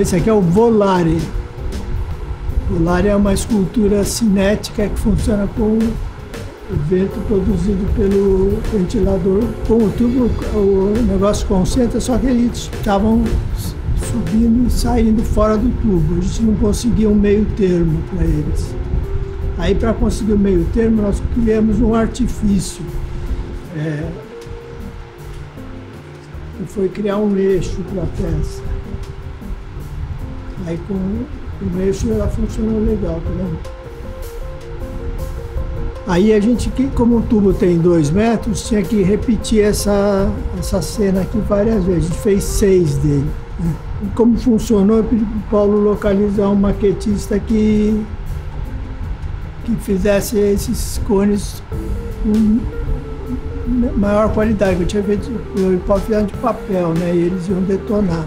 Esse aqui é o Volare. Volare é uma escultura cinética que funciona com o vento produzido pelo ventilador. Com o tubo, o negócio concentra, só que eles estavam subindo e saindo fora do tubo. A gente não conseguia um meio termo para eles. Aí, para conseguir o um meio termo, nós criamos um artifício. É, foi criar um eixo para a peça. Aí com o eixo ela funcionou legal, tá vendo? Aí a gente, como o tubo tem dois metros, tinha que repetir essa, essa cena aqui várias vezes. A gente fez seis dele. Né? Como funcionou, eu pedi para o Paulo localizar um maquetista que, que fizesse esses cones com maior qualidade. Eu tinha feito, eu fizeram de papel, né? E eles iam detonar.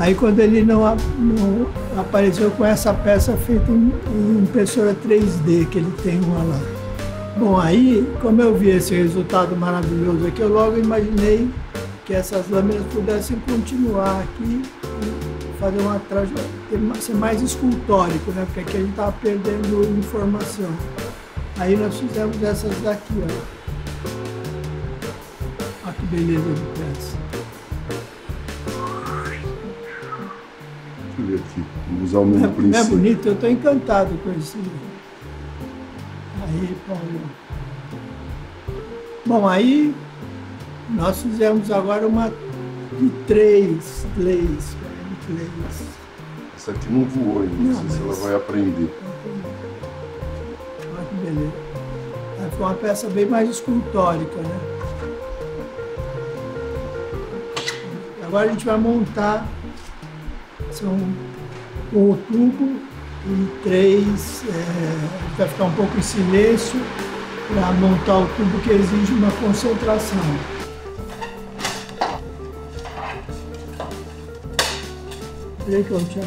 Aí quando ele não, não apareceu com essa peça feita em, em, impressora 3D, que ele tem uma lá. Bom, aí, como eu vi esse resultado maravilhoso aqui, eu logo imaginei que essas lâminas pudessem continuar aqui e fazer uma trajetória, ser mais escultórico, né? Porque aqui a gente estava perdendo informação. Aí nós fizemos essas daqui, ó. Olha que beleza de peça. Ver aqui. Vamos usar o mesmo é, princípio. É bonito, eu estou encantado com esse. Aí, Paulo. Bom, aí nós fizemos agora uma de três leis. três. Essa aqui não voou ainda, não, sei se ela vai aprender. Olha que beleza. Foi uma peça bem mais escultórica, né? Agora a gente vai montar são com o tubo e três, é, vai ficar um pouco em silêncio para montar o tubo que exige uma concentração. Peraí que eu tinha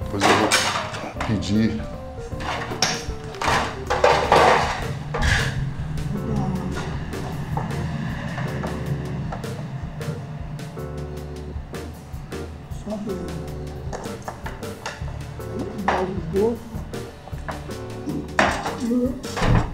Depois eu vou pedir Foi?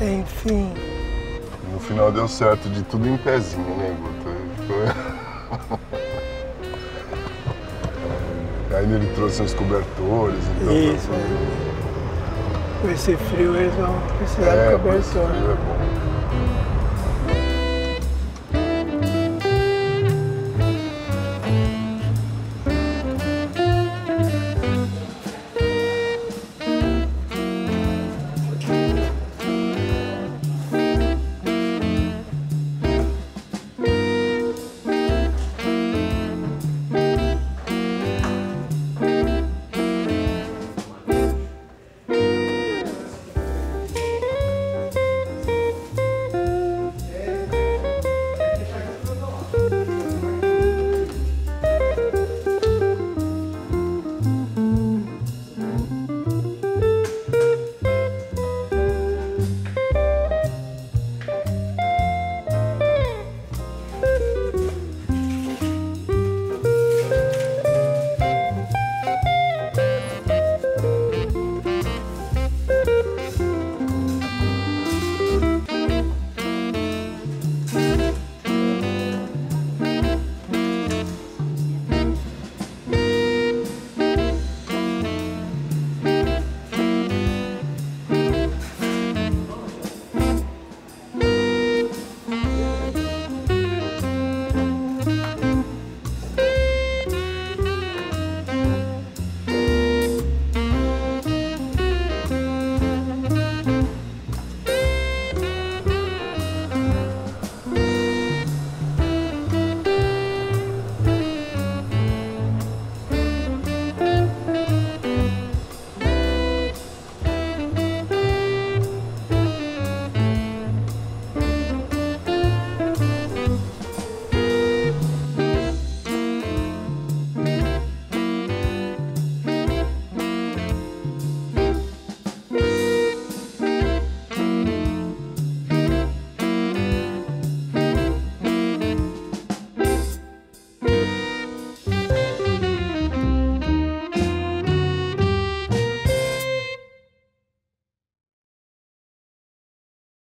Enfim. No final deu certo, de tudo em pezinho, né, Guto? Aí ele trouxe uns cobertores. Então Isso. Com esse frio eles vão precisar é, de cobertor. Esse frio é bom.